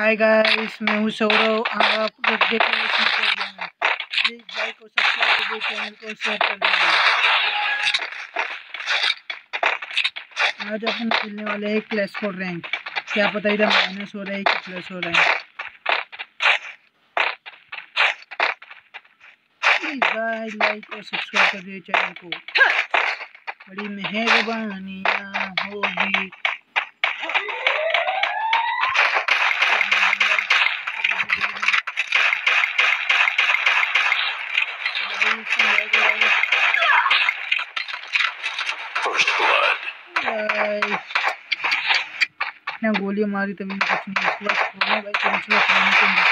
Hi guys मैं हूँ सौरव। आप लोग देख रहे हैं प्लीज़ लाइक और सब्सक्राइब कर चैनल को शेयर कर दीजिए। आज अपन खेलने वाले हैं क्लैश फॉर रैंक क्या पता इधर माइनस हो रहा है कि प्लस हो रहा है। प्लीज़ गाइस लाइक और सब्सक्राइब कर दीजिए चैनल को। बड़ी मेहरबानियाँ होगी। First blood. ना गोलियाँ मारी तभी कुछ नहीं इसके बाद खोलना भाई कौन खाने के लिए।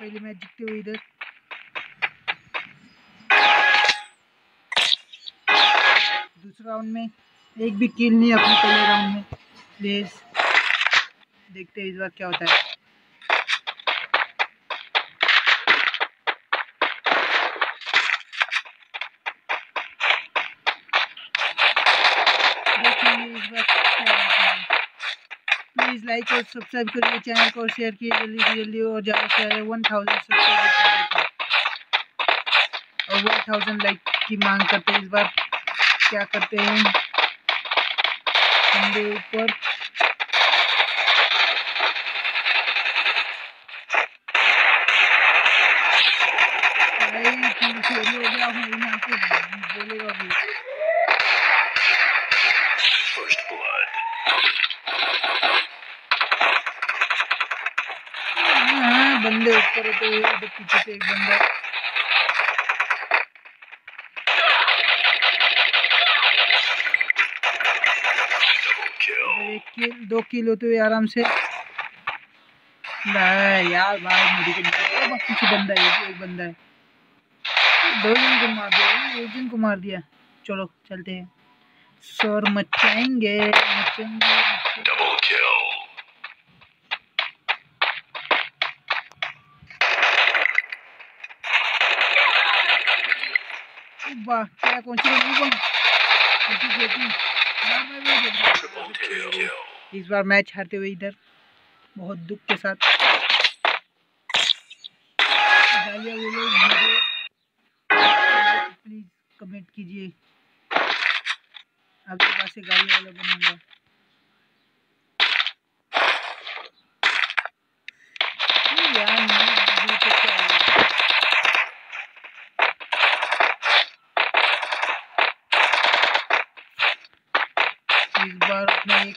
पहले मैच जीतते हुए इधर। दूसरा राउंड में एक भी किल नहीं अपने पहले राउंड में। प्लीज़ देखते हैं इस बार क्या होता है। प्लीज़ लाइक और सब्सक्राइब करिए चैनल को शेयर कीजिए जल्दी से जल्दी और ज़्यादा से ज़्यादा वन थाउज़ेंड सब्सक्राइबर कर देते और वन थाउज़ेंड लाइक की मांग करते हैं इस बार। क्या करते हैं? हमारे ऊपर। तुम चोरी हो हूँ First blood. बंदे ऊपर हुए पीछे से एक बंदा Double kill. एक किल दो किलो तो आराम से। यार भाई मेरी को पीछे बंदा है एक, बंदा है। दो जन को मार दिया एक जन को मार दिया। चलो चलते हैं। शोर मचाएँगे मचाएँगे वाह क्या कौन सी कौन छोटी छोटी इस बार मैच हारते हुए इधर बहुत दुख के साथ। प्लीज़ कमेंट कीजिए। आपके पास से गालियाँ वाला बनाऊँगा है? इस बार अपने एक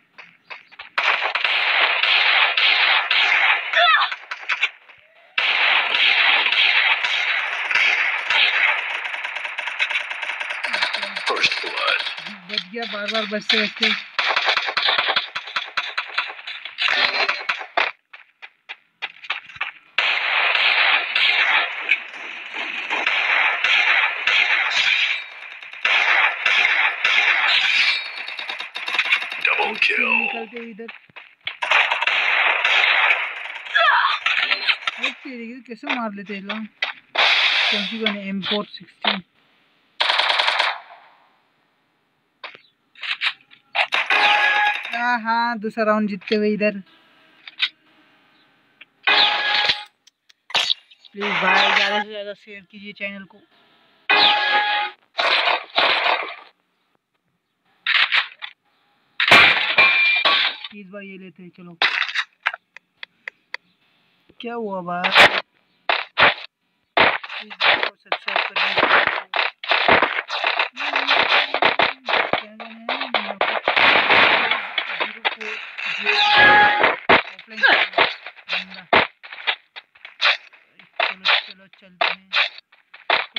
गया बार बार बचते बचते निकलते इधर। कैसे मार लेते हैं लोग? कौन सी बने एम फोर सिक्सटीन हाँ दूसरा राउंड जीतते हुए इधर. प्लीज़ भाई ज़्यादा से ज़्यादा शेयर कीजिए चैनल को. इस बार ये लेते हैं, चलो. क्या हुआ भाई प्लीज़ सब्सक्राइब कर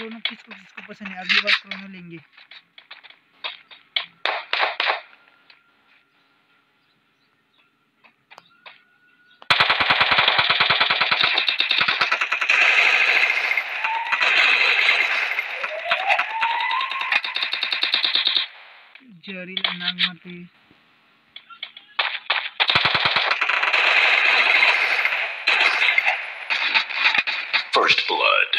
क्रोनो किसको किसको पसंद है? अगली बार क्रोनो लेंगे। First blood.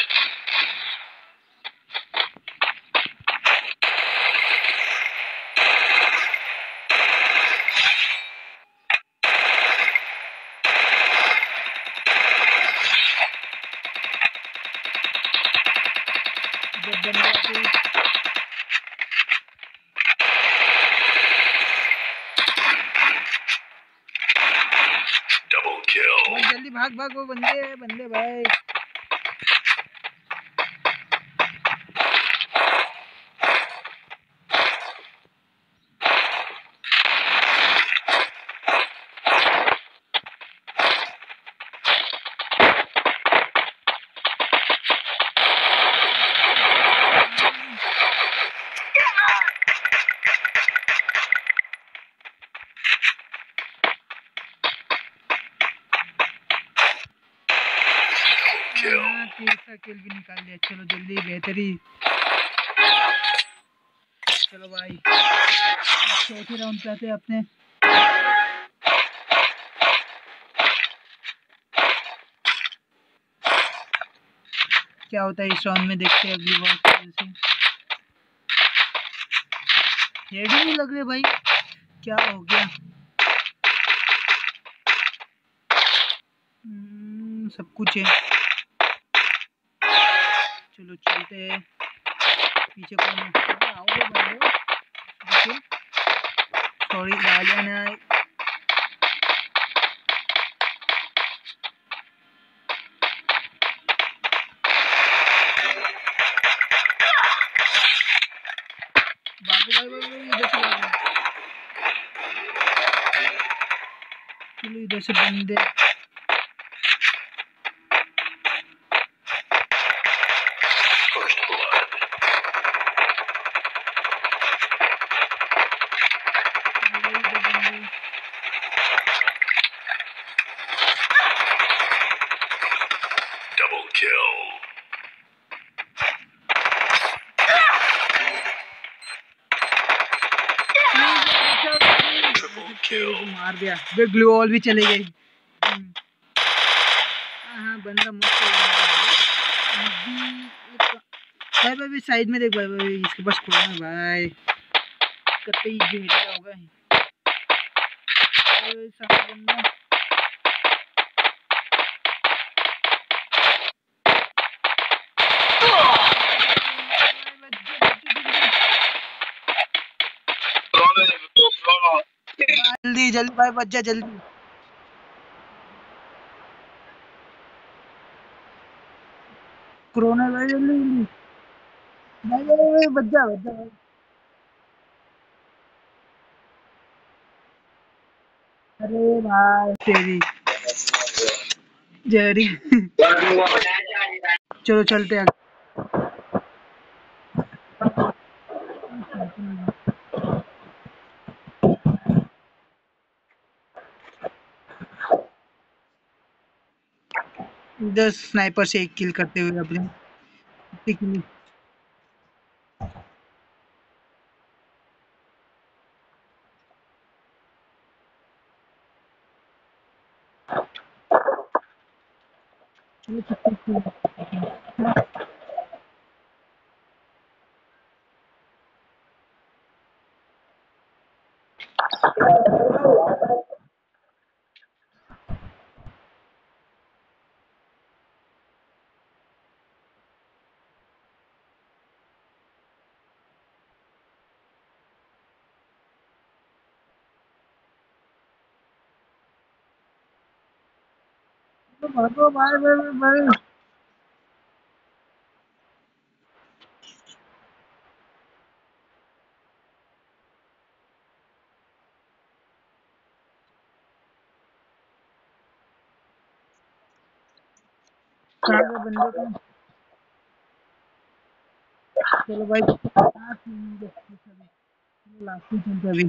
जल्दी भाग भाग वो बंदे बंदे भाई। Kill. हाँ, तीसरा किल भी निकाल लिया। चलो जल्दी बेहतरी। चलो भाई। चौथे राउंड पे आते अपने। क्या होता है इस राउंड में? देखते हैं अगली बार हेड नहीं लग रहे भाई। क्या हो गया? हम्म, सब कुछ है। चलो चलते हैं पीछे आओगे बंदे सॉरी भागो चलो इधर से बंदे kill. मार दिया। वे ग्लू वॉल भी चले हम्म। हाँ हाँ, बंदा मस्त भाई भाई साइड में देख भाई भाई इसके पास कौन है भाई? कतई घेरा होगा ही। भाई, भाई, सामने बंदा जल्दी भाई बच जा जल्दी। कोरोना भाई, जल्दी भाई भाई बच जा बच जा, भाई। अरे भाई, तेरी। जहरी चलो, चलते हैं। दस स्नाइपर से एक किल करते हुए अपने Thank किल चलो भाई भाई लास्ट में देखते अभी लास्ट में चलते हैं अभी।